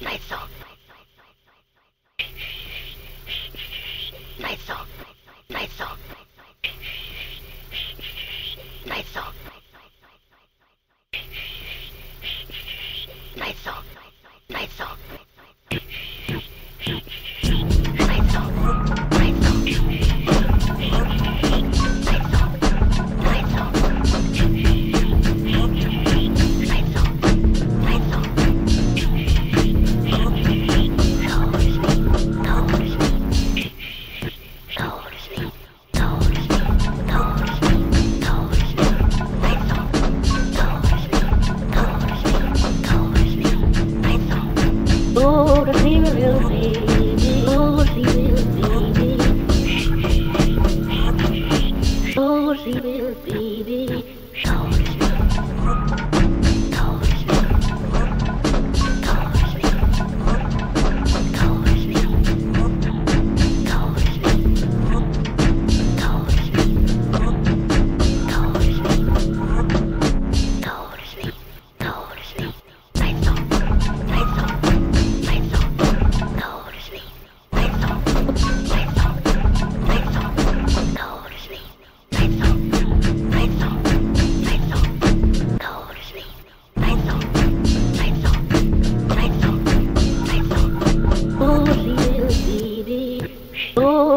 Lysol. Lysol. Lysol. Lysol. Lysol. Lysol. Lysol. she will see.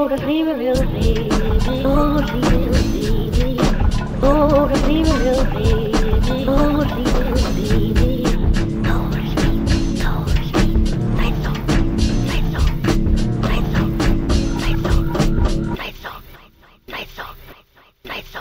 Oh, cause. Oh, Lights.